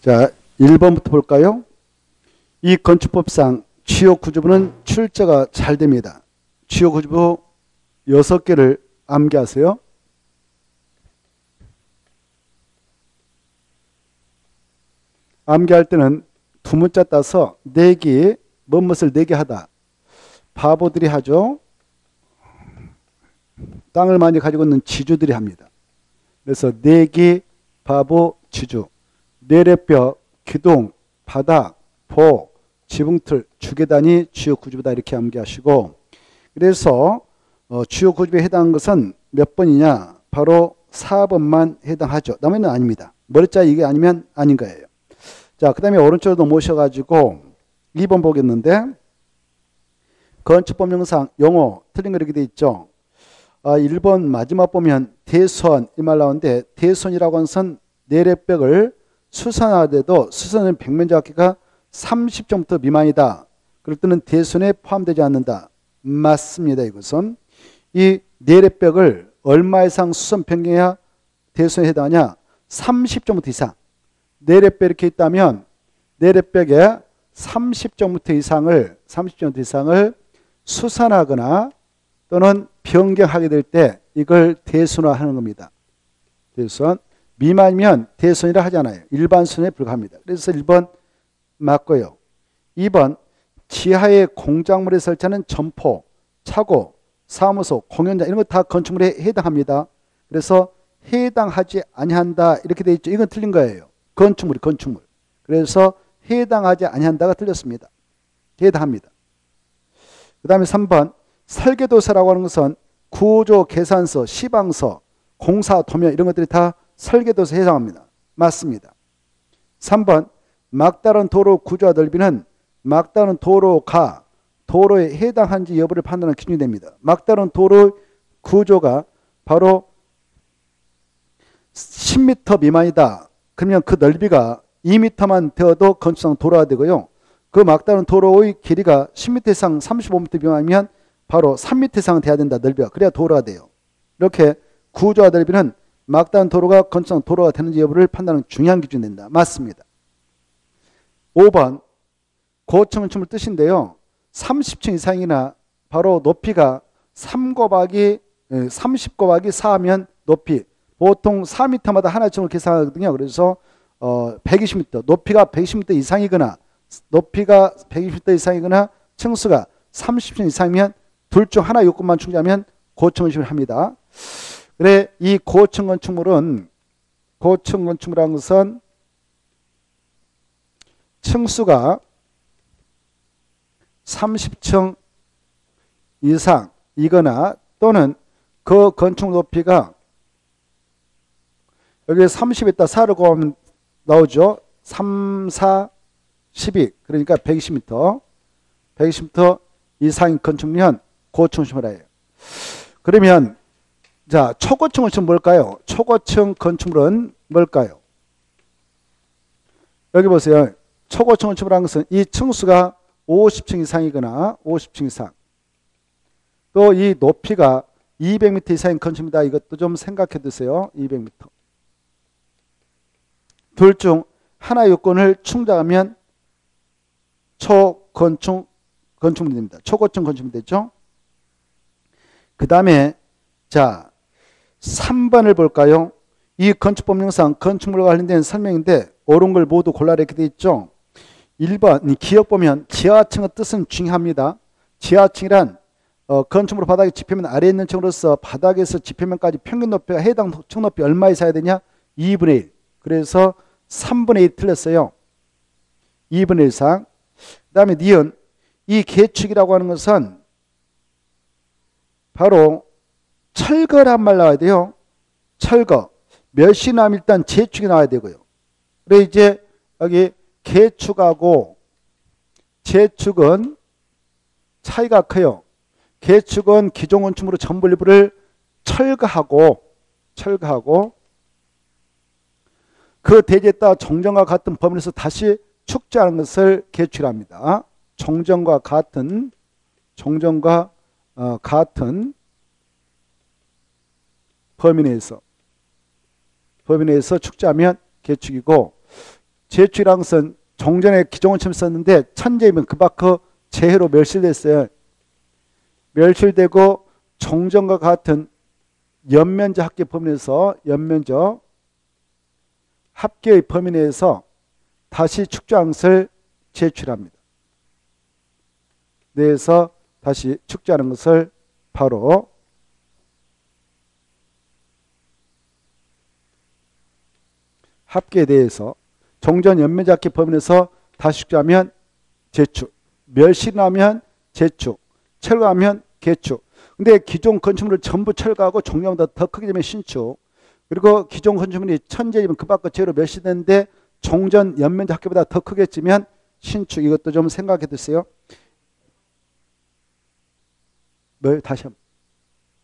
자, 1번부터 볼까요? 이 건축법상 주요 구조부는 출제가 잘 됩니다. 주요 구조부 6개를 암기하세요. 암기할 때는 두 문자 따서 내기, 뭐뭇을 내게 하다. 바보들이 하죠. 땅을 많이 가지고 있는 지주들이 합니다. 그래서 내기, 바보, 지주, 내래뼈, 기둥, 바닥, 보, 지붕틀, 주계단이 주요 구조부다 이렇게 암기하시고 그래서 어, 주요 구조부에 해당한 것은 몇 번이냐? 바로 4번만 해당하죠. 나머지는 아닙니다. 머리자 이게 아니면 아닌 거예요. 자, 그 다음에 오른쪽으로 모셔가지고 2번 보겠는데 건축법령상 용어 틀린 거 이렇게 돼 있죠. 아, 1번 마지막 보면 대선 이 말 나오는데 대선이라고 하는 선 내래벽을 수선하더라도 수선은 백면적기가 30점부터 미만이다. 그럴 때는 대선에 포함되지 않는다. 맞습니다. 이것은 이 내래벽을 얼마 이상 수선 변경해야 대선에 해당하냐? 30점부터 이상. 내래벽 이렇게 있다면 내래벽에 30점부터 이상을 30점 이상을 수선하거나 또는 변경하게 될 때 이걸 대선화하는 겁니다. 대선 미만이면 대선이라 하잖아요. 일반선에 불과합니다. 그래서 1번 맞고요. 2번 지하에 공작물에 설치하는 점포, 차고, 사무소, 공연장 이런 거 다 건축물에 해당합니다. 그래서 해당하지 아니한다 이렇게 돼 있죠. 이건 틀린 거예요. 건축물이 건축물. 그래서 해당하지 아니한다가 틀렸습니다. 해당합니다. 그 다음에 3번 설계도서라고 하는 것은 구조 계산서, 시방서, 공사 도면 이런 것들이 다 설계도서 해당합니다. 맞습니다. 3번 막다른 도로 구조와 넓이는 막다른 도로가 도로에 해당한지 여부를 판단하는 기준이 됩니다. 막다른 도로 구조가 바로 10m 미만이다. 그러면 그 넓이가 2m만 되어도 건축상 도로가 되고요. 그 막다른 도로의 길이가 10m 이상 35m 미만이면 바로 3m 이상 돼야 된다. 넓이가. 그래야 도로가 돼요. 이렇게 구조와 넓이는 막다른 도로가 건축상 도로가 되는지 여부를 판단하는 중요한 기준이 된다. 맞습니다. 5번 고층 건축물 뜻인데요. 30층 이상이나 바로 높이가 3 곱하기 30 곱하기 4하면 높이 보통 4m마다 하나층을 계산하거든요. 그래서 어 120m 높이가 120m 이상이거나 높이가 120m 이상이거나 층수가 30층 이상이면 둘 중 하나 요건만 충족하면 고층 건축을 합니다. 그래 이 고층 건축물은 고층 건축물이라는 것은 층수가 30층 이상이거나 또는 그 건축 높이가 여기 30에다 4를 곱하면 나오죠. 3, 4, 12 그러니까 120m 120m 이상인 건축물은 고층 건축물이에요. 그러면 자 초고층 건축물 뭘까요? 초고층 건축물은 뭘까요? 여기 보세요. 초고층 건축물이라는 것은 이 층수가 50층 이상이거나 50층 이상 또 이 높이가 200m 이상인 건축입니다. 이것도 좀 생각해 두세요. 200m 둘 중 하나 요건을 충족하면 초건축 건축물이 됩니다. 초고층 건축물이 되죠. 그 다음에 자 3번을 볼까요? 이 건축법령상 건축물과 관련된 설명인데 옳은 걸 모두 골라라 이렇게 되어 있죠. 1번 기억 보면 지하층의 뜻은 중요합니다. 지하층이란 어, 건축물 바닥에 지표면 아래 있는 층으로서 바닥에서 지표면까지 평균 높이가 해당 층 높이 얼마 이상야 되냐? 2분의 1. 그래서 3분의 1 틀렸어요. 2분의 1 이상. 그 다음에 니은 이 계축이라고 하는 것은 바로 철거란 말 나와야 돼요. 철거. 몇이 나면 일단 재축이 나와야 되고요. 그래 이제 여기 개축하고 재축은 차이가 커요. 개축은 기존 건축물의 전부 일부를 철거하고 철거하고 그 대지에 따라 정정과 같은 범위에서 다시 축제하는 것을 개축합니다. 정정과 같은 정정과 어, 같은 범위 내에서 범위 내에서 축제하면 개축이고 제출이라는 것은 종전에 기종원처럼 썼는데 천재이면 그 밖의 재해로 멸실됐어요. 멸실되고 종전과 같은 연면적 합계 범위 내에서 연면적 합계의 범위 내에서 다시 축조한 것을 제출합니다. 내에서 다시 축제하는 것을 바로 합계에 대해서 종전 연면잡기 범위에서 다시 축제하면 제축, 멸실하면 제축, 철거하면 개축. 근데 기존 건축물을 전부 철거하고 종량보다 더 크게 되면 신축. 그리고 기존 건축물이 천재이면 그 밖의 재로 멸실되는데 종전 연면적 합계보다 더 크게 찌면 신축. 이것도 좀 생각해 두세요. 뭘 다시 한번.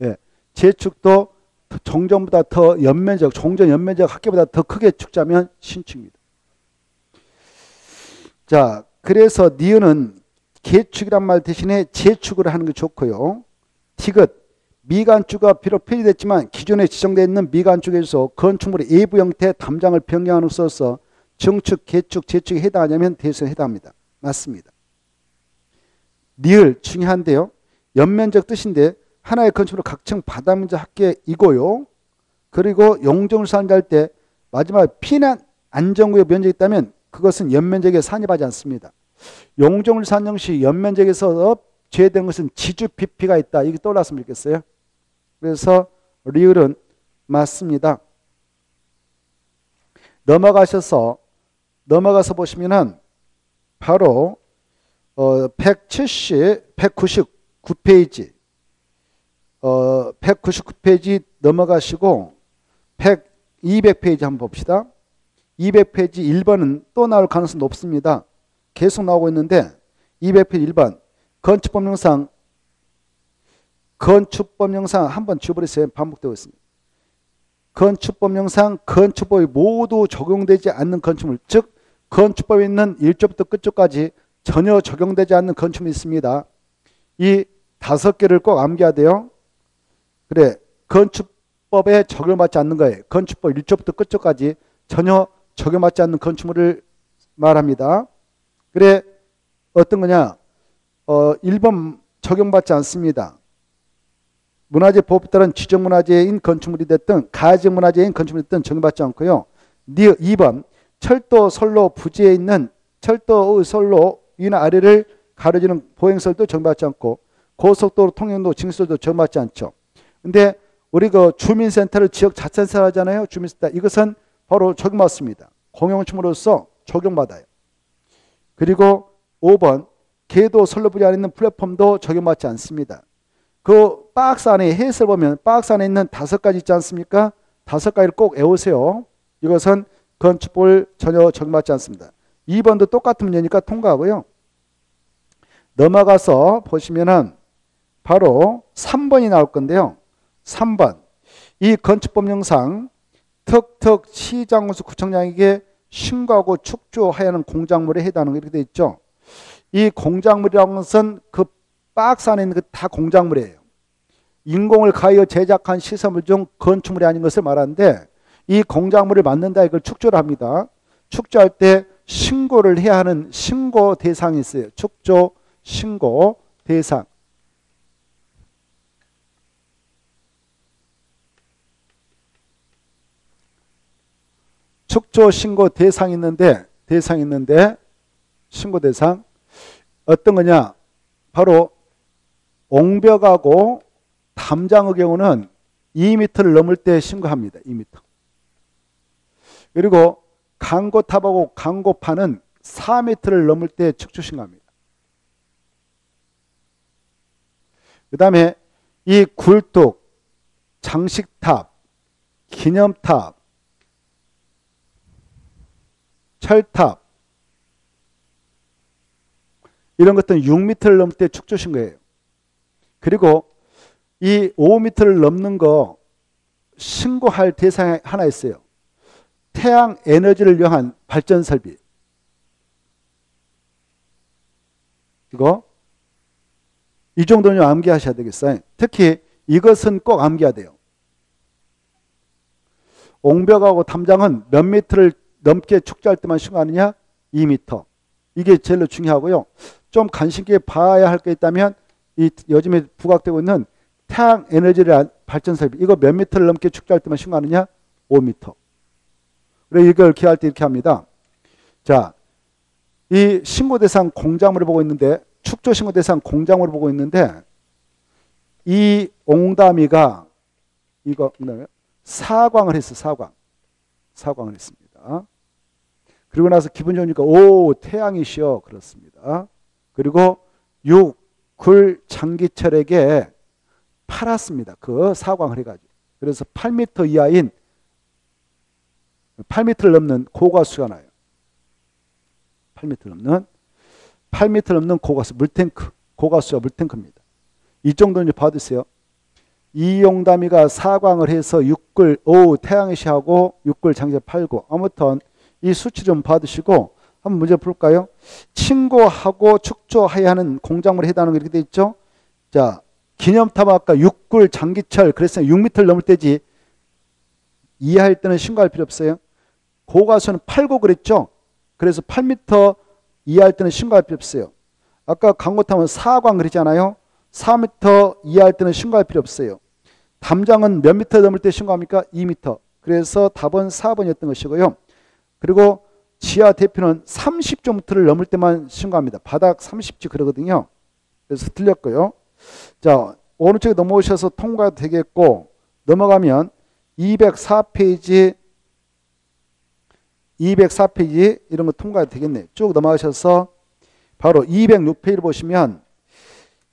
예. 재축도 종전보다 더 연면적, 종전 연면적 합계보다 더 크게 축자면 신축입니다. 자, 그래서 니은은 개축이란 말 대신에 재축을 하는 게 좋고요. 티귿, 미간주가 비록 폐지됐지만 기존에 지정되어 있는 미간축에서 건축물의 외부 형태 담장을 변경함으로써 정축, 개축, 재축에 해당하냐면 대수에 해당합니다. 맞습니다. 리을 중요한데요. 연면적 뜻인데 하나의 건축으로 각층 바다면적 합계이고요. 그리고 용적을 산할 때 마지막 피난 안전구역 면적이 있다면 그것은 연면적에 산입하지 않습니다. 용적을 산정 시 연면적에서 제외된 것은 지주 PP가 있다. 이게 떠올랐으면 좋겠어요. 그래서 리을은 맞습니다. 넘어가셔서 넘어가서 보시면은 바로 어 170, 199페이지 어 199페이지 넘어가시고 100, 200페이지 한번 봅시다. 200페이지 1번은 또 나올 가능성이 높습니다. 계속 나오고 있는데 200페이지 1번 건축법령상 건축법령상 한번 지워버리세요. 반복되고 있습니다. 건축법령상 건축법이 모두 적용되지 않는 건축물 즉 건축법에 있는 1조부터 끝조까지 전혀 적용되지 않는 건축물이 있습니다. 이 다섯 개를 꼭 암기해야 돼요. 그래 건축법에 적용받지 않는 거예요. 건축법 1조부터 끝조까지 전혀 적용받지 않는 건축물을 말합니다. 그래 어떤 거냐? 어 1번 적용받지 않습니다. 문화재 보호법 따른 지정문화재인 건축물이 됐든 가정문화재인 건축물이 됐든 적용받지 않고요. 2번 철도 선로 부지에 있는 철도의 선로 위나 아래를 가려지는 보행설도 적용받지 않고 고속도로 통행도 징설도 적용받지 않죠. 근데 우리 그 주민센터를 지역 자체센터 하잖아요. 주민센터 이것은 바로 적용받습니다. 공용축물로서 적용받아요. 그리고 5번 개도 부지 안에 있는 플랫폼도 적용받지 않습니다. 그 박스 안에 해설 보면 박스 안에 있는 다섯 가지 있지 않습니까? 다섯 가지를 꼭 외우세요. 이것은 건축볼 전혀 적용받지 않습니다. 2번도 똑같은 문제니까 통과하고요. 넘어가서 보시면은 바로 3번이 나올 건데요. 3번. 이 건축법령상 턱턱 시장군수 구청장에게 신고하고 축조하여는 공작물에 해당하는 이렇게 되어 있죠. 이 공작물이라는 것은 그 박스 안에 있는 그 다 공작물이에요. 인공을 가하여 제작한 시설물 중 건축물이 아닌 것을 말하는데 이 공작물을 만든다 이걸 축조를 합니다. 축조할 때 신고를 해야 하는 신고 대상이 있어요. 축조 신고 대상. 축조 신고 대상 있는데 대상 있는데 신고 대상 어떤 거냐? 바로 옹벽하고 담장의 경우는 2m를 넘을 때 신고합니다. 2m. 그리고 강고탑하고 강고판은 4m를 넘을 때 축조 신고합니다. 그 다음에 이 굴뚝, 장식탑, 기념탑, 철탑 이런 것들은 6m를 넘을 때 축조신 거예요. 그리고 이 5m를 넘는 거 신고할 대상이 하나 있어요. 태양 에너지를 위한 발전 설비. 이거 이 정도는 암기하셔야 되겠어요. 특히 이것은 꼭 암기해야 돼요. 옹벽하고 탐장은 몇 미터를 넘게 축제할 때만 신고하느냐? 2m. 이게 제일 중요하고요. 좀 관심 있게 봐야 할 게 있다면 이 요즘에 부각되고 있는 태양 에너지를 발전 설비 이거 몇 미터를 넘게 축제할 때만 신고하느냐? 5m. 그래 이걸 기할 때 이렇게 합니다. 자, 이 신고 대상 공작물을 보고 있는데 축조 신고 대상 공작물을 보고 있는데 이 옹담이가 이거 사광을 했어 사광 사광을 했습니다. 그리고 나서 기분 좋으니까 오 태양이시여 그렇습니다. 그리고 육, 굴, 장기철에게 팔았습니다. 그 사광을 해가지고 그래서 8m 이하인 8m를 넘는 고가수가 나요. 8m 넘는 8m 넘는 고가수 물탱크 고가수가 물탱크입니다. 이 정도는 받으세요. 이용담이가 사광을 해서 육글 오 태양시 하고 육글 장제 팔고 아무튼 이 수치 좀 받으시고 한번 문제 풀까요? 친구하고 축조하여 하는 공작물에 해당하는 게 이렇게 돼 있죠. 자 기념탑 아까 육굴 장기철 그래서 6m를 넘을 때지 이해할 때는 신고할 필요 없어요. 고가수는 8고 그랬죠. 그래서 8m 이해할 때는 신고할 필요 없어요. 아까 강고탑은 4광 그러잖아요. 4m 이해할 때는 신고할 필요 없어요. 담장은 몇 미터 넘을 때 신고합니까? 2m. 그래서 답은 4번이었던 것이고요. 그리고 지하 대표는 30조미터를 넘을 때만 신고합니다. 바닥 30지 그러거든요. 그래서 틀렸고요. 자, 오른쪽에 넘어오셔서 통과 되겠고 넘어가면 204페이지 204페이지 이런 거 통과 되겠네요. 쭉 넘어가셔서 바로 206페이지를 보시면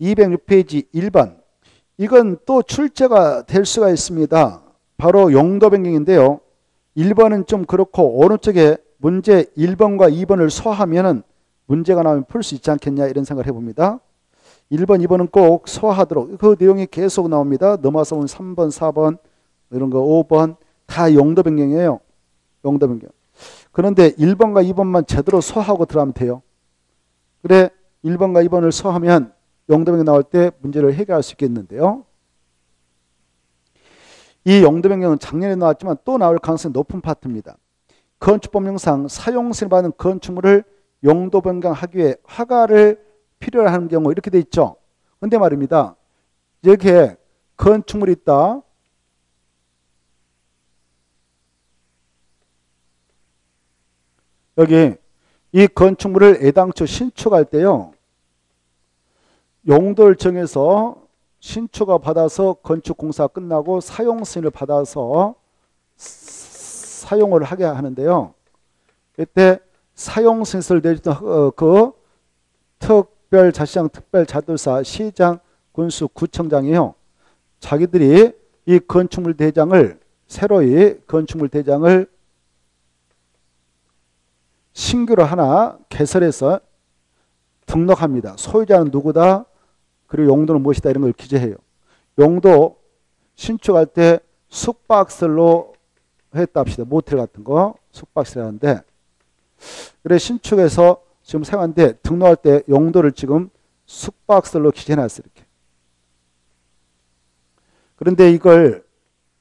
206페이지 1번 이건 또 출제가 될 수가 있습니다. 바로 용도 변경인데요. 1번은 좀 그렇고 오른쪽에 문제 1번과 2번을 소화하면 문제가 나오면 풀 수 있지 않겠냐 이런 생각을 해봅니다. 1번, 2번은 꼭 소화하도록 그 내용이 계속 나옵니다. 넘어서 온 3번, 4번 이런 거 5번 다 용도 변경이에요. 용도 변경. 그런데 1번과 2번만 제대로 소화하고 들어가면 돼요. 그래 1번과 2번을 소화하면 용도 변경 나올 때 문제를 해결할 수 있겠는데요. 이 용도 변경은 작년에 나왔지만 또 나올 가능성이 높은 파트입니다. 건축법령상 사용승인 받은 건축물을 용도 변경하기 위해 허가를 필요로 하는 경우 이렇게 돼 있죠. 근데 말입니다. 이렇게 건축물이 있다. 여기 이 건축물을 애당초 신축할 때요. 용도를 정해서 신축가 받아서 건축 공사 끝나고 사용 승인을 받아서 사용을 하게 하는데요. 이때 사용 승인을 내주던 어, 그 특별 자시장 특별 자들사 시장 군수 구청장이요. 자기들이 이 건축물 대장을 새로이 건축물 대장을 신규로 하나 개설해서 등록합니다. 소유자는 누구다? 그리고 용도는 무엇이다 이런 걸 기재해요. 용도 신축할 때 숙박설로 했다 합시다. 모텔 같은 거 숙박설 하는데 그래 신축해서 지금 생활인데 등록할 때 용도를 지금 숙박설로 기재해놨어요. 이렇게. 그런데 이걸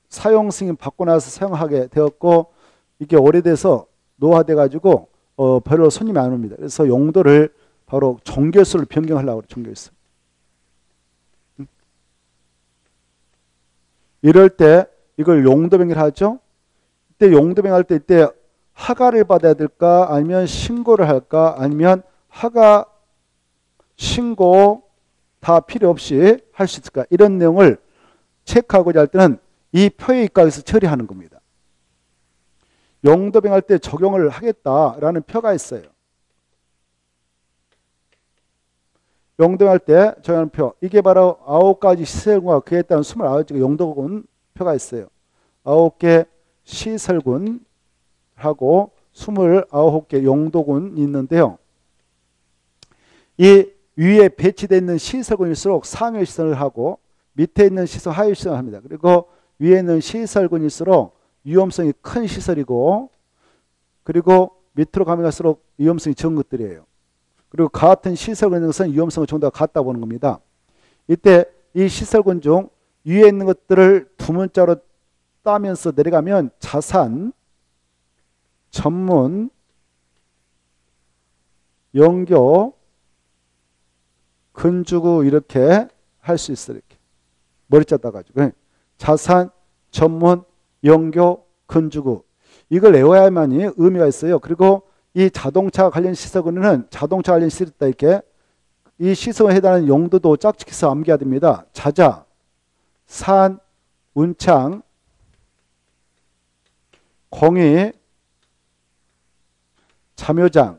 사용 승인 받고 나서 사용하게 되었고 이게 오래돼서 노화돼 가지고 어 별로 손님이 안 옵니다. 그래서 용도를 바로 종교수를 변경하려고 종교수. 이럴 때 이걸 용도병을 하죠. 이때 용도병 할때 이때 허가를 받아야 될까 아니면 신고를 할까 아니면 허가 신고 다 필요 없이 할 수 있을까 이런 내용을 체크하고자 할 때는 이 표에 입각해서 처리하는 겁니다. 용도병 할때 적용을 하겠다라는 표가 있어요. 용도할 때 정하는 표. 이게 바로 아홉 가지 시설군과 그에 따른 29개 용도군 표가 있어요. 아홉 개 시설군하고 29개 용도군이 있는데요. 이 위에 배치되어 있는 시설군일수록 상위 시설을 하고 밑에 있는 시설 하위 시설을 합니다. 그리고 위에 있는 시설군일수록 위험성이 큰 시설이고 그리고 밑으로 가면 갈수록 위험성이 적은 것들이에요. 그리고 같은 시설군 것은 위험성의 정도가 같다 보는 겁니다. 이때 이 시설군 중 위에 있는 것들을 두 문자로 따면서 내려가면 자산, 전문 영교 근주구 이렇게 할 수 있어 이렇게 머리 짜다 가지고 자산 전문 영교 근주구 이걸 외워야만이 의미가 있어요. 그리고 이 자동차 관련 시설군은 자동차 관련 시설 있다 이렇게 이 시설에 해당하는 용도도 짝짓기서 암기해야 됩니다. 자자, 산, 운창, 공이, 참여장,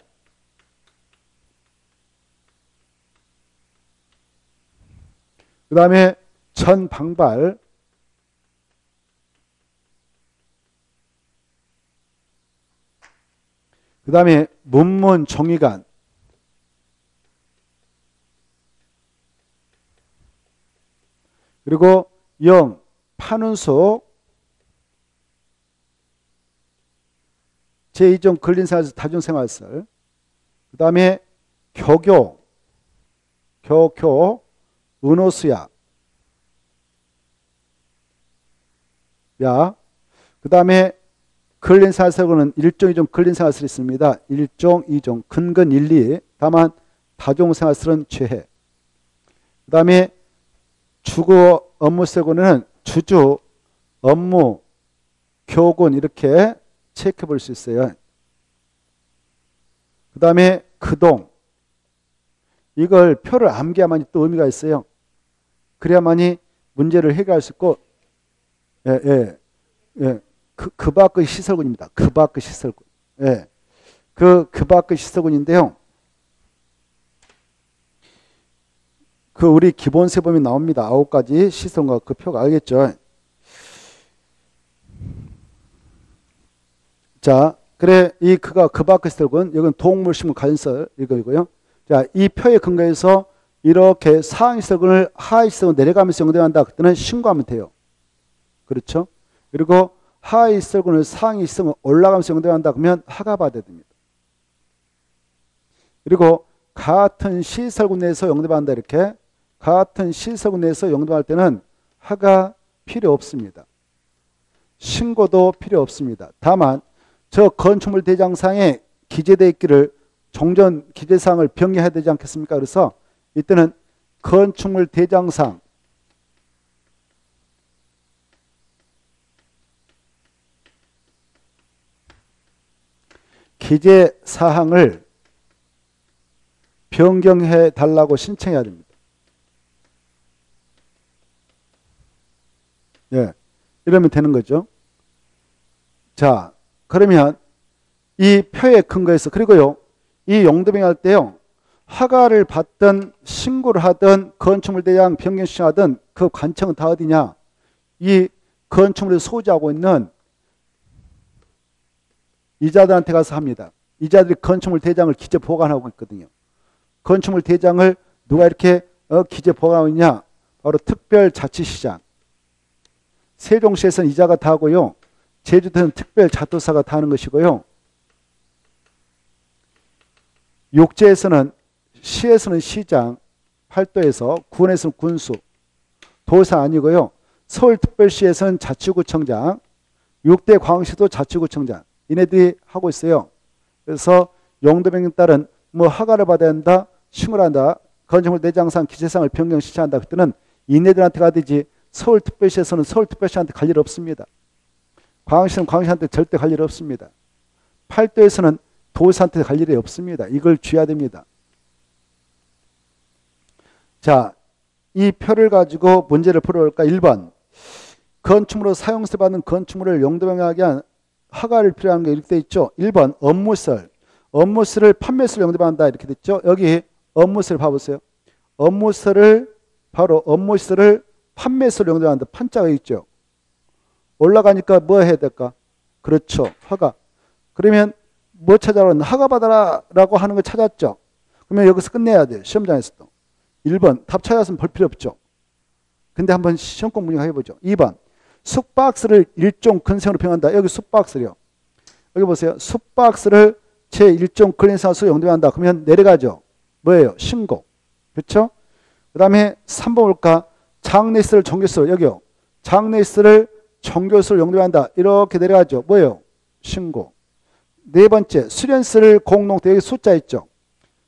그 다음에 전방발, 그 다음에 문문 종이관, 그리고 영, 파는소, 제2종 근린생활에서 다중생활설, 그 다음에 교교, 교교, 은호수야, 야, 그 다음에 근린생활설은 1종, 2종 근린생활설이 있습니다. 1종, 2종, 근근 1, 2, 다만 다중생활설은 최해. 그 다음에 주거 업무 세고는 주주, 업무, 교군 이렇게 체크해 볼 수 있어요. 그 다음에 그동 이걸 표를 암기해야만이 또 의미가 있어요. 그래야만이 문제를 해결할 수 있고 예, 예, 예. 그, 그 밖의 시설군입니다. 그 밖의 시설군. 예. 그, 그 밖의 시설군인데요. 그 우리 기본 세범이 나옵니다. 아홉 가지 시설과 그 표가 알겠죠? 자, 그래 이 그가 그 밖의 시설군 여기는 동물식물 관설 이거이고요. 자, 이 표에 근거해서 이렇게 상위 시설군을 하위 시설군 내려가면서 연대한다. 그때는 신고하면 돼요. 그렇죠? 그리고 하위 시설군을 상위 시설군 올라가면서 연대한다. 그러면 하가 받아야 됩니다. 그리고 같은 시설군 내에서 영대받는다 이렇게 같은 시설군 내에서 영도할 때는 하가 필요 없습니다. 신고도 필요 없습니다. 다만 저 건축물 대장상에 기재되어 있기를 종전 기재사항을 변경해야 되지 않겠습니까? 그래서 이때는 건축물 대장상 기재 사항을 변경해 달라고 신청해야 됩니다. 예. 이러면 되는 거죠. 자, 그러면 이 표에 근거해서 그리고요. 이 용도병 할 때요. 허가를 받든 신고를 하든 건축물 대장 변경 신청하든 그 관청은 다 어디냐? 이 건축물을 소지하고 있는 이자들한테 가서 합니다. 이자들이 건축물 대장을 기재 보관하고 있거든요. 건축물 대장을 누가 이렇게 어, 기재 보관하고 있냐? 바로 특별자치시장. 세종시에서는 이자가 다 하고요. 제주도는 특별자도사가 다 하는 것이고요. 육지에서는 시에서는 시장, 팔도에서 군에서는 군수, 도사 아니고요. 서울특별시에서는 자치구청장, 육대 광시도 자치구청장 이네들이 하고 있어요. 그래서 용도명에 따른 뭐 허가를 받아야 한다, 신고를 한다, 건축물 내장상 기재상을 변경 시청한다. 그때는 이네들한테 가되지 서울특별시에서는 서울특별시한테 갈 일 없습니다. 광시는 광시한테 절대 갈 일 없습니다. 팔도에서는 도시한테 갈 일이 없습니다. 이걸 쥐어야 됩니다. 자, 이 표를 가지고 문제를 풀어볼까? 1번. 건축물로 사용세 받는 건축물을 용도명하게 한 허가를 필요한 게 이렇게 돼 있죠. 1번 업무설. 업무설을 판매설로 용도받는다 이렇게 됐죠. 여기 업무설 봐보세요. 업무설을 바로 업무설을 판매설 용도받는다. 판자가 있죠. 올라가니까 뭐 해야 될까? 그렇죠. 허가. 그러면 뭐 찾아라? 허가 받아라 라고 하는 걸 찾았죠. 그러면 여기서 끝내야 돼요. 시험장에서도. 1번 답 찾았으면 볼 필요 없죠. 근데 한번 시험 공부 해보죠. 2번 숙박스를 일종 근생으로 평한다. 여기 숙박스요. 여기 보세요. 숙박스를 제1종 근생으로 용도한다. 그러면 내려가죠. 뭐예요? 신고. 그렇죠? 그 다음에 3번 볼까? 장례스를 종교스로 여기요. 장례스를 종교스로 용도한다. 이렇게 내려가죠. 뭐예요? 신고. 네 번째 수련시설 공농토 여기 숫자 있죠.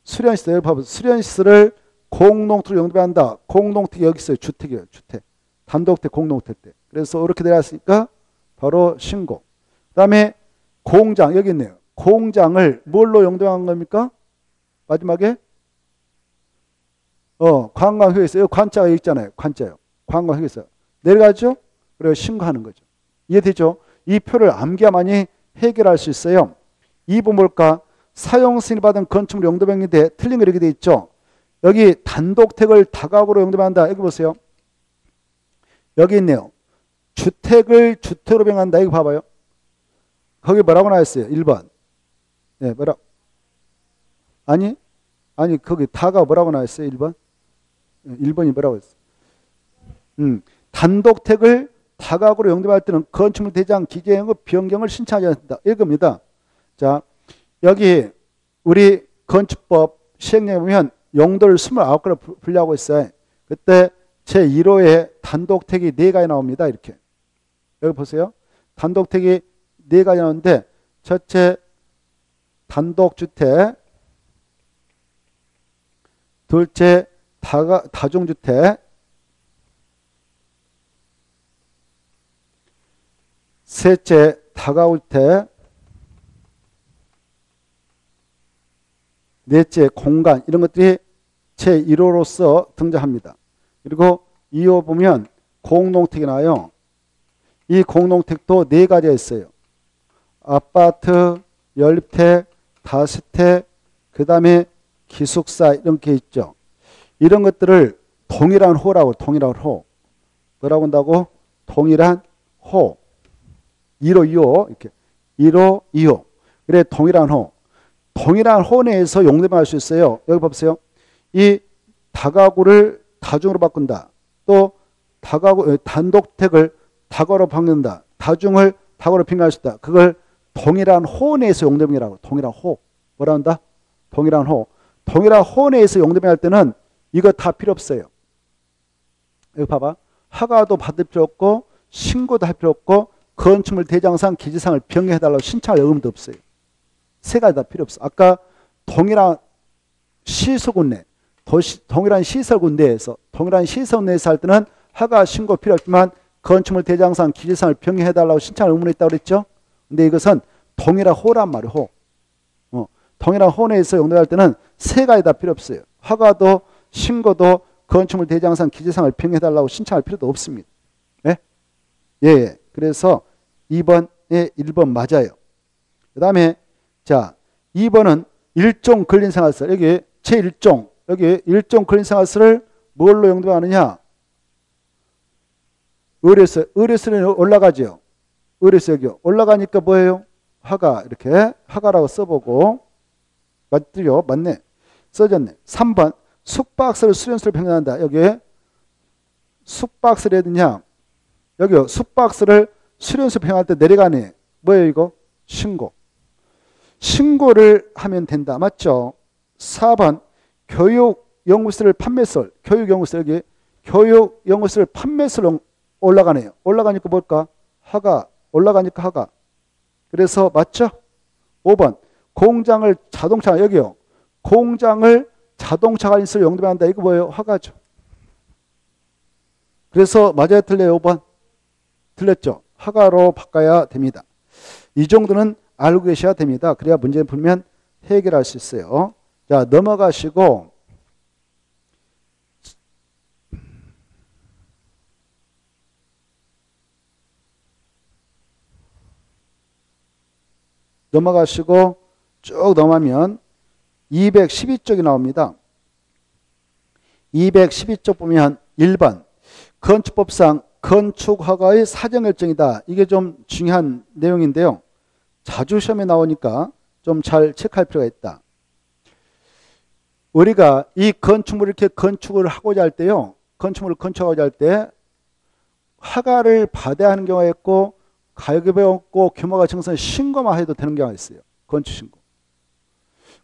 수련시설 여기 봐보세요. 수련시설을 공농토로 용도한다. 공농토 여기 있어요. 주택이에요. 주택. 단독택 공농택 때. 그래서 이렇게 들어갔으니까 바로 신고. 그 다음에 공장 여기 있네요. 공장을 뭘로 용도한 겁니까? 마지막에 어 관광회에서 여 관자가 있잖아요. 관자요. 관광회에서 내려가죠. 그리고 신고하는 거죠. 이해되죠? 이 표를 암기하만이 해결할 수 있어요. 2번 뭘까? 사용 승인 받은 건축물 용도명인데 틀린 거 이렇게 돼 있죠. 여기 단독택을 다각으로 용도한다. 여기 보세요. 여기 있네요. 주택을 주택으로 병한다. 이거 봐봐요. 거기 뭐라고 나왔어요? 1번. 네, 뭐라? 아니, 아니, 거기 다가 뭐라고 나왔어요? 1번? 1번이 뭐라고 했어? 음, 단독택을 다각으로 용도할 때는 건축물 대장 기재형의 변경을 신청하지 않는다. 이겁니다. 자, 여기 우리 건축법 시행령에 보면 용도를 29개로 분류하고 있어요. 그때 제1호에 단독택이 4가지 나옵니다. 이렇게. 여기 보세요. 단독택이 4가지 나오는데 첫째 단독주택 둘째 다가, 다중주택 셋째 다가올 때 넷째 공간 이런 것들이 제1호로서 등장합니다. 그리고 2호 보면 공동택이 나요. 이 공동택도 네 가지가 있어요. 아파트, 연립택, 다세택, 그 다음에 기숙사 이런 게 있죠. 이런 것들을 동일한 호라고 동일한 호. 뭐라고 한다고? 동일한 호. 1호, 2호 이렇게 1호, 2호. 그래 동일한 호. 동일한 호 내에서 용도명할 수 있어요. 여기 보세요. 이 다가구를 다중으로 바꾼다. 또 다가구 단독택을 다가로 바꾼다. 다중을 다가로 빙하할 수 있다. 그걸 동일한 호 내에서 용도명이라고. 동일한 호. 뭐라 한다? 동일한 호. 동일한 호 내에서 용도명할 때는 이거 다 필요 없어요. 여기 봐봐. 허가도 받을 필요 없고 신고도 할 필요 없고 건축물 대장상 기지상을 변경해달라고 신청할 의무도 없어요. 세 가지 다 필요 없어. 아까 동일한 시설군내, 도시, 동일한 시설군 내에서 동일한 시설군 내에서 할 때는 허가 신고 필요 없지만 건축물 대장상 기지상을 변경해달라고 신청할 의무는 있다고 그랬죠. 근데 이것은 동일한 호란 말이에요. 호. 어, 동일한 호 내에서 용도할 때는 세 가지 다 필요 없어요. 허가도 신고도 건축물 대장상 기재상을 평해달라고 신청할 필요도 없습니다. 네? 예, 예. 그래서 2번에 1번 맞아요. 그 다음에 자 2번은 일종 근린생활서 여기 제1종 여기 일종 근린생활서를 뭘로 용도하느냐 의뢰서 의뢰서는 올라가죠. 의뢰서 여기 올라가니까 뭐예요? 화가 이렇게 화가라고 써보고 맞죠? 맞네. 써졌네. 3번 숙박서를 수련서를 변경한다. 여기 해야 되냐? 여기 숙박서를 수련서 변경할 때 내려가네. 뭐예요 이거? 신고. 신고를 하면 된다. 맞죠? 4번 교육 연구소를 판매설 교육 연구소 여기 교육 연구소를 판매설 올라가네요. 올라가니까 뭘까? 하가 올라가니까 하가. 그래서 맞죠? 5번 공장을 자동차 여기요. 공장을 자동차 관리를 용도한다. 이거 뭐예요? 화가죠. 그래서 맞아요? 틀려요? 5번? 틀렸죠? 화가로 바꿔야 됩니다. 이 정도는 알고 계셔야 됩니다. 그래야 문제 풀면 해결할 수 있어요. 자, 넘어가시고 넘어가시고 쭉 넘어가면 212쪽이 나옵니다. 212쪽 보면 1번 건축법상 건축허가의 사정결정이다. 이게 좀 중요한 내용인데요. 자주 시험에 나오니까 좀 잘 체크할 필요가 있다. 우리가 이 건축물을 이렇게 건축을 하고자 할 때요. 건축물을 건축하고자 할 때 허가를 받아야 하는 경우가 있고 가격이 없고 규모가 정상 신고만 해도 되는 경우가 있어요. 건축 신고.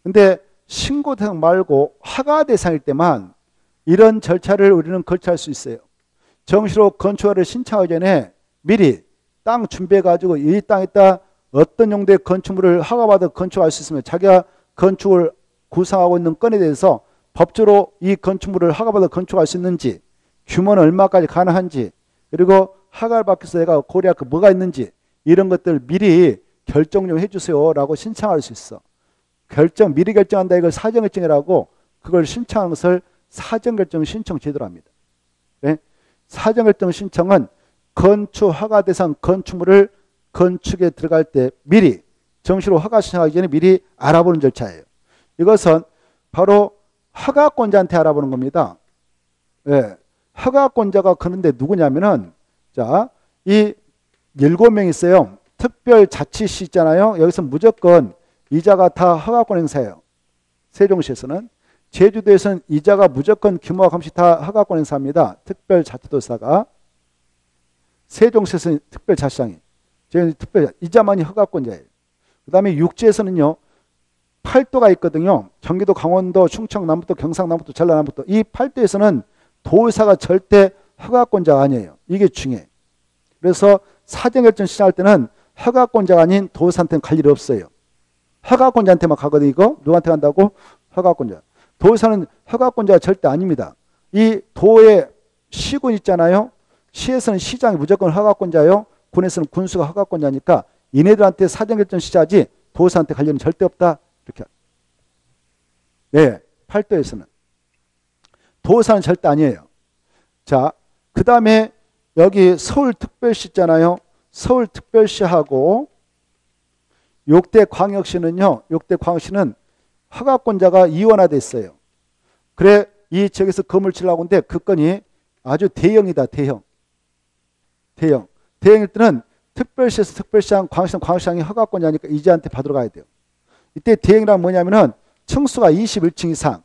근데 신고 대상 말고 허가 대상일 때만 이런 절차를 우리는 거치할 수 있어요. 정시로 건축허를 신청하기 전에 미리 땅 준비해 가지고 이 땅에다 어떤 용도의 건축물을 허가받아 건축할 수 있으며 자기가 건축을 구상하고 있는 건에 대해서 법적으로 이 건축물을 허가받아 건축할 수 있는지 규모는 얼마까지 가능한지 그리고 위해서 내가 고려할 거 뭐가 있는지 이런 것들 미리 결정 좀 해주세요라고 신청할 수 있어. 결정 미리 결정한다 이걸 사정 결정이라고 그걸 신청하는 것을 사정 결정 신청 제도로 합니다. 네? 사정 결정 신청은 건축 허가 대상 건축물을 건축에 들어갈 때 미리 정시로 허가 신청하기 전에 미리 알아보는 절차예요. 이것은 바로 허가권자한테 알아보는 겁니다. 예. 허가권자가 그런데 누구냐면은 자, 이 일곱 명 있어요. 특별자치시 있잖아요. 여기서 무조건 이자가 다 허가권 행사예요. 세종시에서는 제주도에서는 이자가 무조건 규모와 감시 다 허가권 행사합니다. 특별자치도사가 세종시에서는 특별자치장이 저희는 특별 이자만이 허가권자예요. 그 다음에 육지에서는요. 팔도가 있거든요. 경기도, 강원도, 충청, 남부도, 경상, 남부도, 전라, 남부도 이 팔도에서는 도의사가 절대 허가권자가 아니에요. 이게 중요해. 그래서 사정결정 시작할 때는 허가권자가 아닌 도의사한테는 갈 일이 없어요. 허가권자한테만 가거든요. 이거 누구한테 간다고? 허가권자. 도의사는 허가권자가 절대 아닙니다. 이 도의 시군 있잖아요. 시에서는 시장이 무조건 허가권자요. 군에서는 군수가 허가권자니까 이네들한테 사정결정 시작하지 도의사한테 갈 일은 절대 없다. 이렇게. 네. 팔도에서는. 도의사는 절대 아니에요. 자, 그 다음에 여기 서울특별시 있잖아요. 서울특별시하고 욕대광역시는요. 욕대광역시는 허가권자가 이원화돼 있어요. 그래 이 지역에서 건물 치려고 하는데 그 건이 아주 대형이다. 대형. 대형. 대형일 때는 특별시에서 특별시장, 광역시장, 광역시장이 허가권자니까 이자한테 받으러 가야 돼요. 이때 대형이란 뭐냐면은 층수가 21층 이상.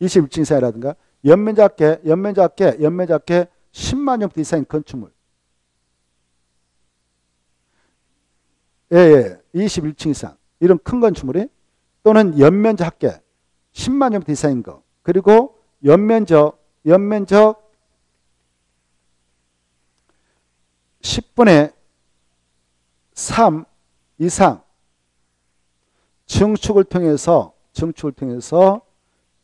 21층 이상이라든가 연면 작게, 연면 작게, 연면 작게 10만 년대 이상인 건축물. 예, 예. 21층 이상. 이런 큰 건축물이 또는 연면 작게 10만 년대 이상인 거. 그리고 연면적, 연면적 10분의 3 이상 증축을 통해서 증축을 통해서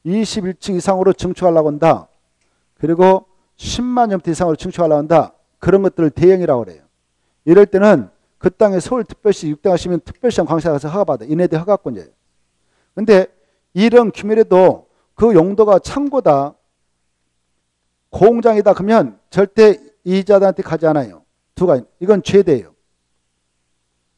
21층 이상으로 증축하려고 한다. 그리고 10만 년대 이상으로 증축하려고 한다. 그런 것들을 대형이라고 그래요. 이럴 때는 그 땅에 서울특별시 입당하시면 특별시장 광시에 가서 허가받아. 이네들 허가권이에요. 근데 이런 규모라도 그 용도가 창고다. 공장이다. 그러면 절대 이자들한테 가지 않아요. 두 가지. 이건 죄대예요.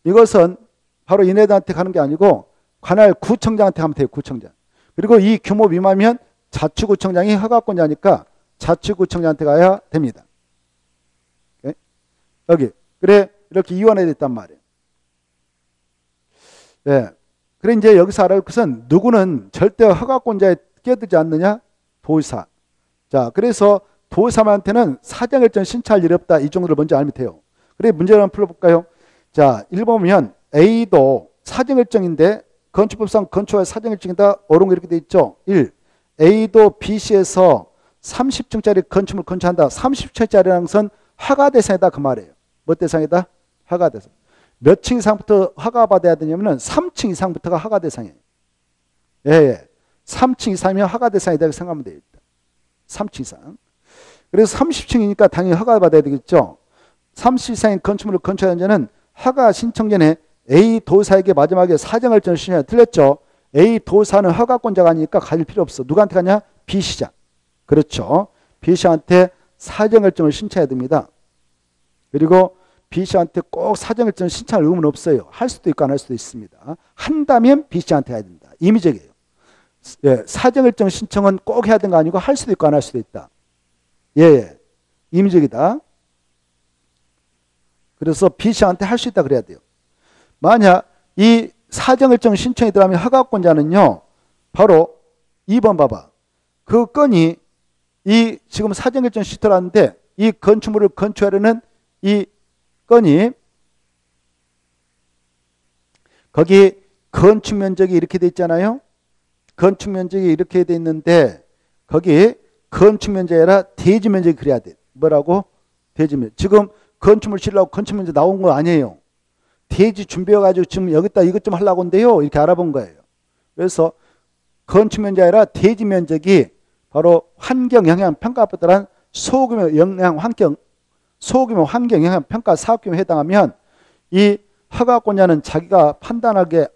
이것은 바로 이네들한테 가는 게 아니고 관할 구청장한테 가면 돼요. 구청장. 그리고 이 규모 미만이면 자치구청장이 허가권자니까 자치구청장한테 가야 됩니다. 네? 여기 그래 이렇게 이원해 됐단 말이에요. 네. 그래 이제 여기서 알아볼 것은 누구는 절대 허가권자에 끼어들지 않느냐? 도의사. 자, 그래서 도의사한테는 사정결정 신청할 일이 없다. 이 정도를 먼저 알면 돼요. 그래 문제를 한번 풀어볼까요? 자, 1번보면 A도 사정결정인데 건축법상 건축의 사정일증이다. 옳은 거 이렇게 돼 있죠. 1. A도 B시에서 30층짜리 건축물 건축한다. 30층짜리라는 것은 허가 대상이다 그 말이에요. 뭐 대상이다? 허가 대상. 몇 층 이상부터 허가 받아야 되냐면은 3층 이상부터가 허가 대상이에요. 예, 예. 3층 이상이면 허가 대상이다 생각하면 되겠다. 3층 이상. 그래서 30층이니까 당연히 허가 받아야 되겠죠. 30 이상의 건축물을 건축하는 자는 허가 신청 전에 A 도사에게 마지막에 사정을정 신청해 틀렸죠. A 도사는 허가권자가 아니니까 갈 필요 없어. 누구한테 가냐? B 시장. 그렇죠. B 씨한테 사정결정을 신청해야 됩니다. 그리고 B 씨한테 꼭 사정결정 신청할 의무는 없어요. 할 수도 있고 안 할 수도 있습니다. 한다면 B 씨한테 해야 됩니다. 임의적이에요. 예, 사정결정 신청은 꼭 해야 되는 거 아니고 할 수도 있고 안 할 수도 있다. 예, 예. 임의적이다. 그래서 B 씨한테 할 수 있다 그래야 돼요. 만약 이 사정일정 신청이 들어가면 허가권자는요. 바로 2번 봐봐. 그 건이 이 지금 사정일정 시터라는데 이 건축물을 건축하려는 이 건이 거기 건축 면적이 이렇게 돼 있잖아요. 건축 면적이 이렇게 돼 있는데 거기 건축 면적이 아니라 대지 면적이 그래야 돼. 뭐라고? 대지 면적. 지금 건축물 치려고 건축 면적 나온 거 아니에요. 대지 준비해가지고 지금 여기다 이것 좀 하려고 한데요. 이렇게 알아본 거예요. 그래서 건축 면적이 아니라 대지 면적이 바로 환경 영향 평가법에 따른 소규모 영향 환경 소규모 환경 영향 평가 사업 규모에 해당하면 이 허가권자는 자기가 판단하게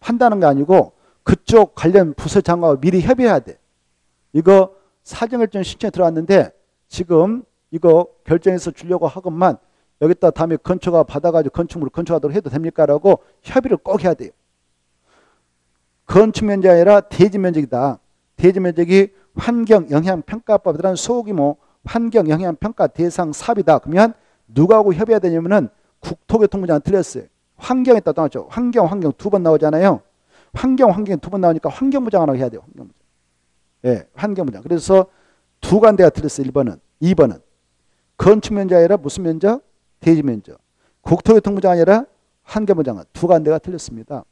판단하는 게 아니고 그쪽 관련 부서 장관과 미리 협의해야 돼. 이거 사정결정 신청에 들어왔는데 지금 이거 결정해서 주려고 하건만 여기다 다음에 건축가 받아가지고 건축물을 건축하도록 해도 됩니까? 라고 협의를 꼭 해야 돼요. 건축 면적이 아니라 대지 면적이다. 대지 면적이 환경 영향 평가법에 따른 소규모 환경 영향 평가 대상 사업이다. 그러면 누구하고 협의해야 되냐면은 국토교통부장 틀렸어요. 환경에 따라 나왔죠. 환경 환경 두 번 나오잖아요. 환경 환경 두 번 나오니까 환경부장하고 해야 돼요. 환경부장. 예, 환경부장. 그래서 두 간대가 틀렸어요. 1번은. 2번은 건축 면적 아니라 무슨 면적? 대지 면적. 국토교통부장 아니라 환경부장은 두 간대가 틀렸습니다.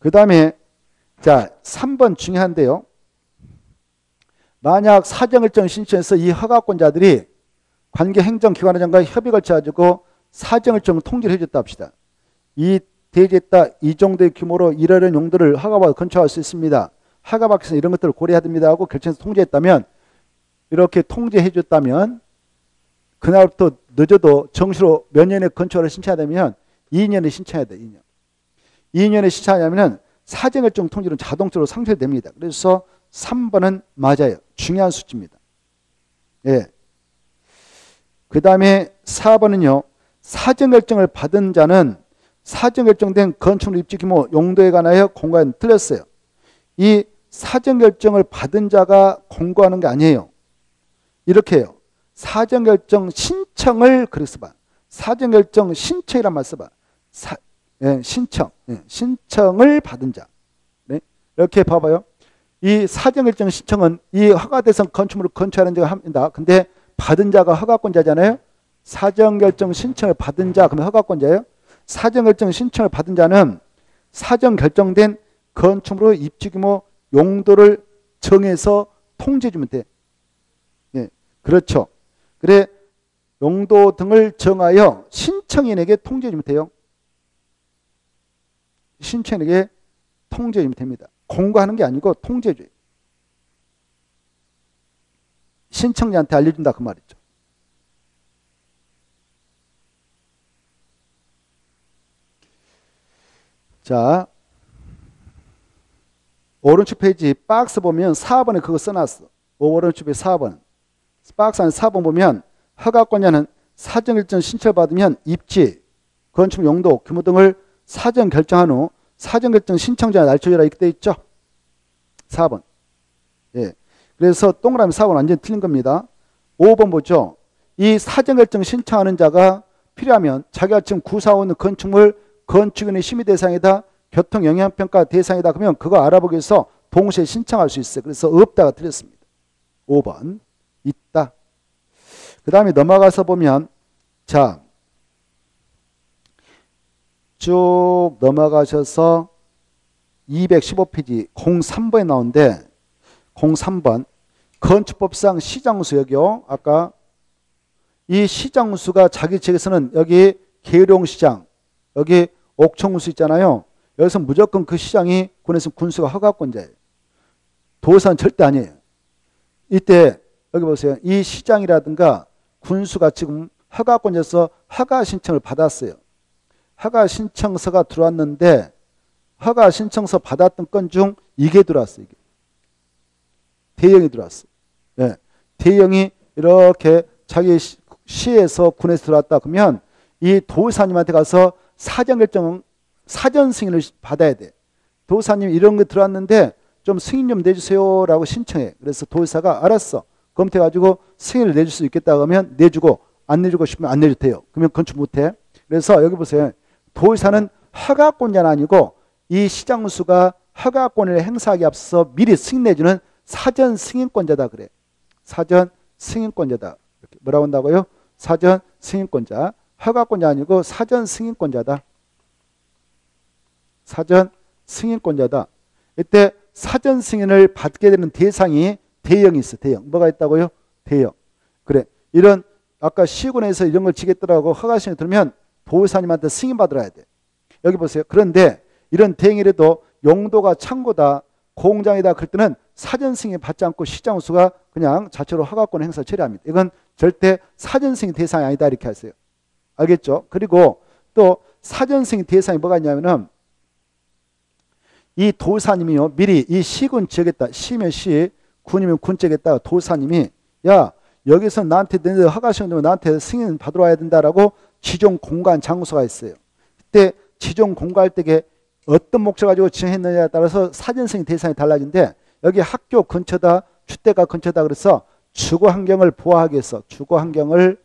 그 다음에 자 3번 중요한데요. 만약 사정일정 신청해서 이 허가권자들이 관계행정기관장과 협의 걸쳐가지고 사정일정 통지를 해줬다 합시다. 이 대지에다 이 정도의 규모로 이러한 용도를 허가받아 건축할 수 있습니다. 허가받기서 이런 것들을 고려해야 됩니다 하고 결정해서 통지했다면 이렇게 통지해줬다면 그날부터 늦어도 정시로 몇 년에 건축을 신청해야 되면 2년에 신청해야 돼. 2년. 2년에 신청하냐면 사정일정 통지는 자동적으로 상쇄됩니다. 그래서 3번은 맞아요. 중요한 수치입니다. 예. 그 다음에 4번은요. 사정결정을 받은 자는 사정결정된 건축물 입지 규모 용도에 관하여 공고하는 틀렸어요. 이 사정결정을 받은 자가 공고하는 게 아니에요. 이렇게 해요. 사정결정 신청을 그렇게 써봐. 사정결정 신청이란 말 써봐. 사, 예, 신청. 예, 신청을 받은 자. 네? 이렇게 봐봐요. 이 사정결정 신청은 이 허가대상 건축물을 건축하는 자가 합니다. 근데 받은 자가 허가권자잖아요. 사정결정 신청을 받은 자 그러면 허가권자예요. 사정결정 신청을 받은 자는 사정 결정된 건축물의 입지 규모 용도를 정해서 통지해 주면 돼. 예, 그렇죠. 그래 용도 등을 정하여 신청인에게 통지해 주면 돼요. 신청인에게 통지해 주면 됩니다. 공고하는 게 아니고 통지해 줘요. 신청자한테 알려준다 그 말이죠. 자, 오른쪽 페이지 박스 보면 4번에 그거 써놨어. 오른쪽 페이지 4번. 박스 안에 4번 보면 허가권자는 사전결정 신청받으면 입지, 건축 용도, 규모 등을 사정 결정한 후 사정결정 신청자 날짜라 이렇게 돼 있죠. 4번. 예. 그래서 동그라미 4번 완전 틀린 겁니다. 5번 보죠. 이 사정결정 신청하는 자가 필요하면 자기가 지금 구사하는 건축물 건축인의 심의 대상이다. 교통 영향평가 대상이다. 그러면 그거 알아보기 위해서 동시에 신청할 수 있어요. 그래서 없다가 틀렸습니다. 5번. 있다. 그 다음에 넘어가서 보면 자, 쭉 넘어가셔서 215페이지 03번에 나오는데 03번 건축법상 시장수 여기요. 아까 이 시장수가 자기 책에서는 여기 계룡시장 여기 옥천군수 있잖아요. 여기서 무조건 그 시장이 군에서 군수가 허가권자예요. 도산 절대 아니에요. 이때 여기 보세요. 이 시장이라든가 군수가 지금 허가권자에서 허가 신청을 받았어요. 허가 신청서가 들어왔는데 허가 신청서 받았던 건 중 이게 들어왔어요. 이게. 대형이 들어왔어. 예. 대형이 이렇게 자기 시에서 군에서 들어왔다 그러면 이 도사님한테 가서 사전 결정 사전 승인을 받아야 돼. 도사님 이런 거 들어왔는데 좀 승인 좀 내주세요라고 신청해. 그래서 도사가 알았어. 검토해 가지고 승인을 내줄 수 있겠다 그러면 내주고 안 내주고 싶으면 안 내줘도 돼요. 그러면 건축 못 해. 그래서 여기 보세요. 도의사는 허가권자는 아니고 이 시장수가 허가권을 행사하기 앞서 미리 승인해주는 사전 승인권자다 그래. 사전 승인권자다. 이렇게 뭐라고 한다고요? 사전 승인권자. 허가권자 아니고 사전 승인권자다. 사전 승인권자다. 이때 사전 승인을 받게 되는 대상이 대형이 있어. 대형. 뭐가 있다고요? 대형. 그래. 이런 아까 시군에서 이런 걸 지겠더라고 허가신이 들으면 도사님한테 승인 받으야 돼. 여기 보세요. 그런데 이런 대행이라도 용도가 창고다, 공장이다 그럴 때는 사전 승인 받지 않고 시장수가 그냥 자체로 허가권 행사 처리합니다. 이건 절대 사전 승인 대상이 아니다 이렇게 하세요. 알겠죠? 그리고 또 사전 승인 대상이 뭐가 있냐면은 이 도사님이요 미리 이 시군 지역에다 시면 시 군이면 군 지역에다 도사님이 야 여기서 나한테 너 허가시험 되면 나한테 승인 받으러 와야 된다라고 지정 공간 장소가 있어요. 그때 지정 공간 때에 어떤 목적 가지고 지정했느냐에 따라서 사전 승인 대상이 달라진데 여기 학교 근처다 주택가 근처다 그래서 주거 환경을 보호하기 위해서 주거 환경을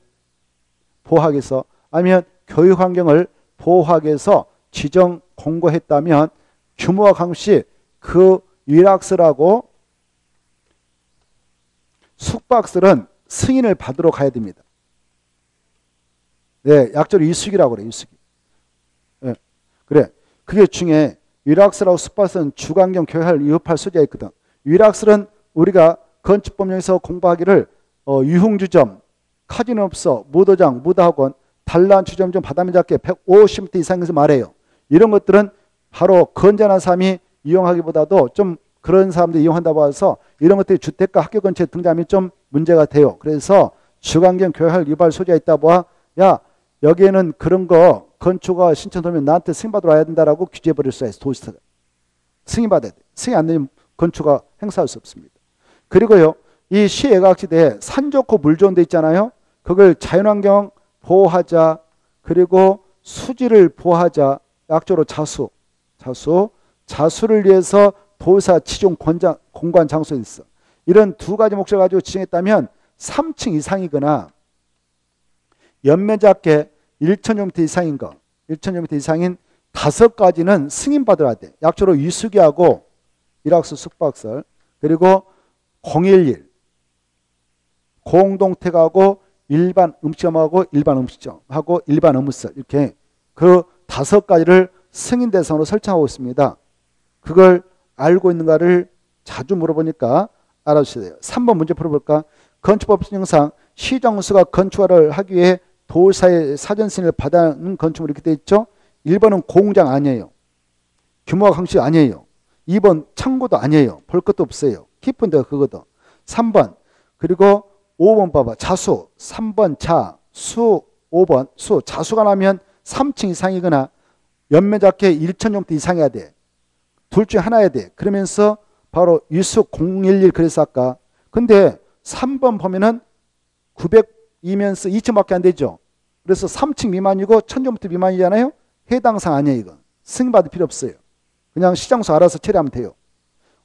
보호하기 위해서 아니면 교육 환경을 보호하기 위해서 지정 공고했다면 규모와 강시 그 위락설하고 숙박설은 승인을 받으러 가야 됩니다. 네, 약자로 이수기라고 그래, 이수기. 네, 그래. 그게 중에 위락설하고 숙박설은 주관경 교회를 위협할 소지가 있거든. 위락설은 우리가 건축법령에서 공부하기를 어, 유흥주점, 카지노업소, 무도장, 무도학원, 단란 주점점 바다면 잡게 150m 이상에서 말해요. 이런 것들은 바로 건전한 사람이 이용하기보다도 좀 그런 사람들이 이용한다고 해서 이런 것들이 주택가 학교 근처에 등장하면 좀 문제가 돼요. 그래서 주관경 교할 유발 소지가 있다고 야 여기에는 그런 거 건축가 신청 들면 나한테 승인 받으러 와야 된다라고 규제해 버릴 수가 있어 도시가 승인 받아야 돼. 승인 안 되면 건축가 행사할 수 없습니다. 그리고요 이 시애각지대에 산 좋고 물 좋은 데 있잖아요. 그걸 자연환경 보호하자 그리고 수지를 보호하자 약조로 자수 자수 자수를 위해서 도사 치종 권장, 공간 장소에 있어. 이런 두 가지 목적을 가지고 지정했다면 3층 이상이거나 연매작계 1천제곱미터 이상인 거, 1천제곱미터 이상인 다섯 가지는 승인받아야 돼. 약조로 위수기하고 일학수 숙박설 그리고 011 공동택하고 일반 음식점하고 일반 음식점하고 일반 의무설 이렇게 그 다섯 가지를 승인 대상으로 설정하고 있습니다. 그걸 알고 있는가를 자주 물어보니까 알아주셔야 돼요. 3번 문제 풀어볼까? 건축법 신상 시정수가 건축화를 하기 위해 도사의 사전 승인을 받아는 건축물 이렇게 돼 있죠. 1번은 공장 아니에요. 규모가 강시 아니에요. 2번 창고도 아니에요. 볼 것도 없어요. 깊은 데가 그거도. 3번 그리고 5번 봐봐. 자수 3번 자, 수 5번 수 자수가 나면 3층 이상이거나 연매작게 1천 정도 이상해야 돼. 둘 중에 하나야 돼. 그러면서 바로 유수 011 그래서 아까 근데 3번 보면은 902면서 2천밖에 안 되죠. 그래서 3층 미만이고 1000점부터 미만이잖아요. 해당상 아니에요 이거. 승인받을 필요 없어요. 그냥 시장소 알아서 처리하면 돼요.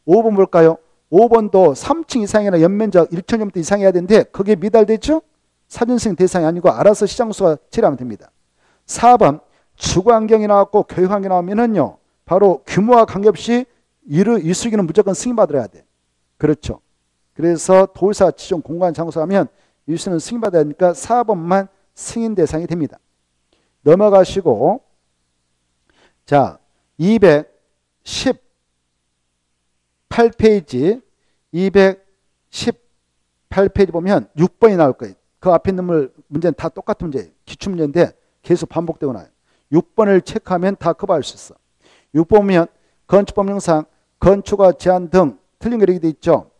5번 볼까요? 5번도 3층 이상이나 연면적 1천점부터 이상해야 되는데 그게 미달됐죠? 사전승 대상이 아니고 알아서 시장소가 처리하면 됩니다. 4번 주거 환경이 나왔고 교육 환경이 나오면은요. 바로 규모와 관계없이 이르 이수기는 무조건 승인받아야 돼. 그렇죠. 그래서 도사 지정 공간 장소 하면 이수는 승인받아야 하니까 4번만 승인 대상이 됩니다. 넘어가시고 자 218페이지 218페이지 보면 6번이 나올 거예요. 그 앞에 있는 문제는 다 똑같은 문제예요. 기출 문제인데 계속 반복되고 나요. 6번을 체크하면 다 커버할 수 있어. 6번 보면 건축법령상 건축과 제한 등 틀린 게 이렇게 돼 있죠.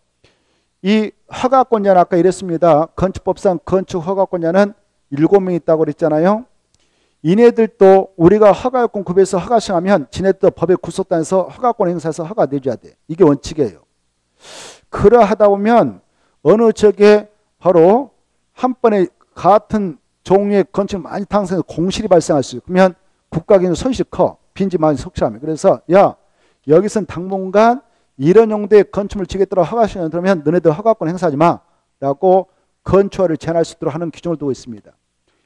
이 허가권자는 아까 이랬습니다. 건축법상 건축 허가권자는 7명 있다고 그랬잖아요. 이네들도 우리가 허가권 구비해서 허가 시하면 지네도 법에 구속단에서 허가권 행사해서 허가 내줘야 돼. 이게 원칙이에요. 그러하다 보면 어느 적에 바로 한 번에 같은 종류의 건축 많이 탄생해서 공실이 발생할 수 그러면 국가기는 손실 커. 빈집 많이 속출하면. 그래서 야 여기선 당분간 이런 용도의 건축물 지겠더라 허가시는 그러면 너네들 허가권 행사하지 마. 라고 건축화를 제한할 수 있도록 하는 규정을 두고 있습니다.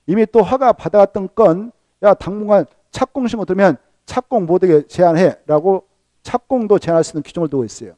이미 또 허가 받아갔던 건 야 당분간 착공 신고 들면 착공 못하게 제한해 라고 착공도 제한할 수 있는 규정을 두고 있어요.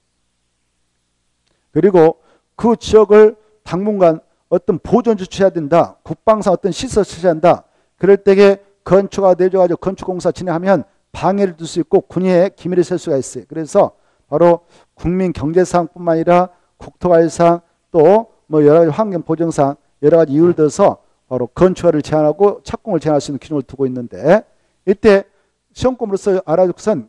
그리고 그 지역을 당분간 어떤 보존 조치해야 된다. 국방상 어떤 시설 처리해야 한다. 그럴 때에 건축가 내줘가지고 건축공사 진행하면 방해를 둘수 있고 군의에 기밀을 셀 수가 있어요. 그래서 바로 국민 경제상뿐만 아니라 국토관리상 또 뭐 여러 가지 환경 보정상 여러 가지 이유를 들어서 바로 건축화를 제한하고 착공을 제한할 수 있는 기준을 두고 있는데 이때 시험권으로서 것은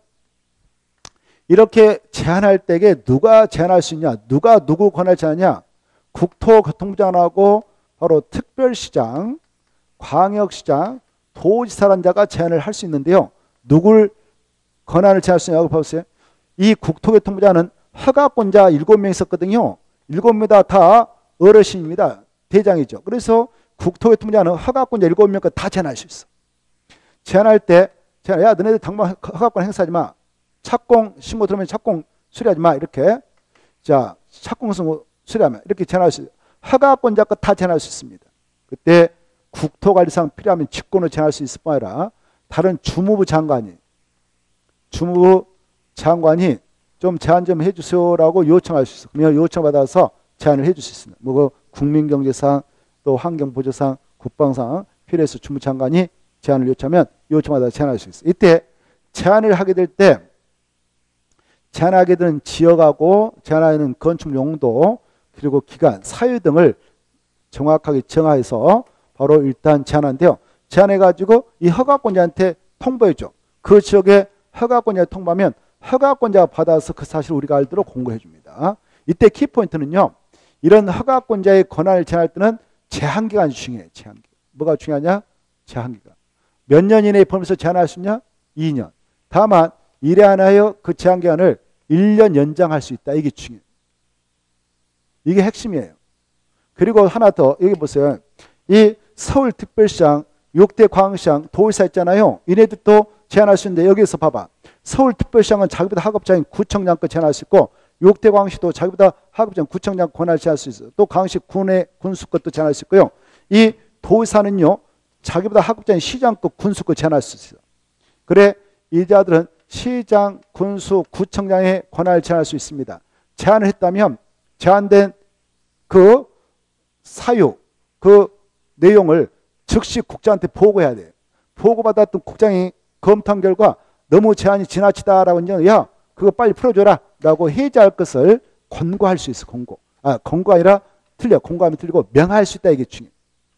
이렇게 제한할 때에 누가 제한할 수 있냐 누가 누구 권할 제한하냐 국토교통부장하고 바로 특별시장 광역시장 도지사란 자가 제한을 할 수 있는데요 누굴 권한을 제한할 수 있냐고 봐보세요. 이 국토교통부장은 허가권자 7명 있었거든요. 7명 다 어르신입니다. 대장이죠. 그래서 국토교통부장은 허가권자 7명 다 제한할 수 있어. 제한할 때 제한, 야 너네들 당번 허가권 행사하지 마. 착공 신고 들으면 착공 수리하지 마. 이렇게. 자 착공 신고 수리하면 이렇게 제한할 수 허가권자 거다 제한할 수 있습니다. 그때 국토관리상 필요하면 직권을 제한할 수 있을 뿐 아니라 다른 주무부 장관이 주무부 장관이 좀 제한 좀 해주세요라고 요청할 수 있어. 그러면 요청받아서 제한을 해줄 수 있습니다. 뭐 국민경제상 또 환경보조상 국방상 필요해서 주무 장관이 제한을 요청하면 요청받아 제한할 수 있어. 이때 제한을 하게 될 때 제한하게 되는 지역하고 제한하는 건축 용도 그리고 기간, 사유 등을 정확하게 정하여서 바로 일단 제한한데요. 제한해가지고 이 허가권자한테 통보해줘. 그 지역에 허가권자 통보하면 허가권자가 받아서 그 사실을 우리가 알도록 공고해 줍니다. 이때 키포인트는요. 이런 허가권자의 권한을 제한할 때는 제한기간이 중요해요. 제한기간. 뭐가 중요하냐? 제한기간. 몇 년 이내에 범위에서 제한할 수 있냐? 2년. 다만 이래 하나요 그 제한기간을 1년 연장할 수 있다. 이게 중요해요. 이게 핵심이에요. 그리고 하나 더 여기 보세요. 이 서울특별시장, 6대 광시장, 도의사 있잖아요. 이네들도 제한할 수 있는데 여기서 봐봐. 서울특별시장은 자기보다 하급자인 구청장 거 제한할 수 있고 6대 광시도 자기보다 하급장 구청장 권한을 제한할 수 있어요. 또 광시 군의 군수 것도 제한할 수 있고요. 이 도의사는요. 자기보다 하급자인 시장 거 군수 거 제한할 수 있어요. 그래 이 자들은 시장, 군수, 구청장의 권한을 제한할 수 있습니다. 제한을 했다면 제한된 그 사유, 그 내용을 즉시 국장한테 보고해야 돼요. 보고받았던 국장이 검토한 결과 너무 제한이 지나치다라고 하면 야 그거 빨리 풀어줘라 라고 해제할 것을 권고할 수 있어 권고. 아 권고 아니라 틀려. 권고하면 틀리고 명할 수 있다 이게 중요해.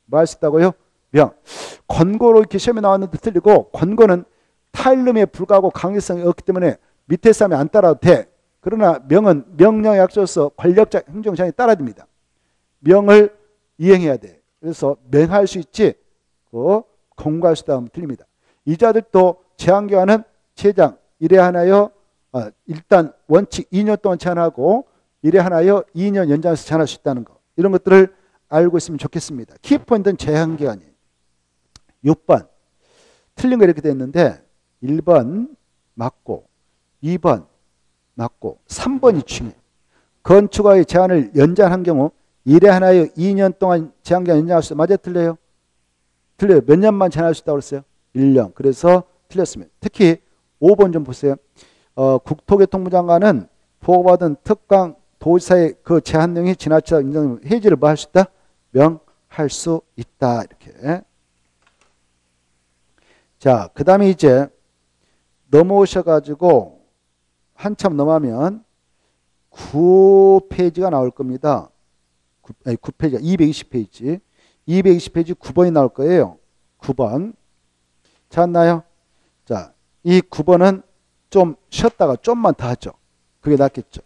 뭐할 수 있다고요? 명. 권고로 이렇게 시험에 나왔는데 틀리고 권고는 타일름에 불과하고 강력성이 없기 때문에 밑에 사람이 안 따라도 돼. 그러나 명은 명령에 앞서서 권력자 행정장이 따라야 됩니다. 명을 이행해야 돼. 그래서 명할 수 있지 그 공고할 수 있다면 틀립니다. 이자들도 제한기간은 제장 이래 하나요 아, 일단 원칙 2년 동안 제한하고 이래 하나요 2년 연장해서 제한할 수 있다는 거 이런 것들을 알고 있으면 좋겠습니다. 키포인트는 제한기간이에요. 6번 틀린 거 이렇게 됐는데 1번 맞고 2번 맞고 3번이 중요해. 건축가의 제한을 연장한 경우 일에 하나에 2년 동안 제한기간 연장할 수 맞아 틀려요? 틀려요. 몇 년만 제한할 수 있다고 그랬어요? 1년. 그래서 틀렸습니다. 특히 5번 좀 보세요. 어, 국토교통부 장관은 보고받은 특강 도지사의 그 제한 내용이 지나치다 인정 해지를 뭐 할 수 있다? 명할 수 있다. 이렇게. 자, 그 다음에 이제 넘어오셔가지고 한참 넘어가면 9페이지가 나올 겁니다. 9, 아니 9페이지가 220페이지. 220페이지 9번이 나올 거예요. 9번. 찾나요? 자, 이 9번은 좀 쉬었다가 좀만 더 하죠. 그게 낫겠죠.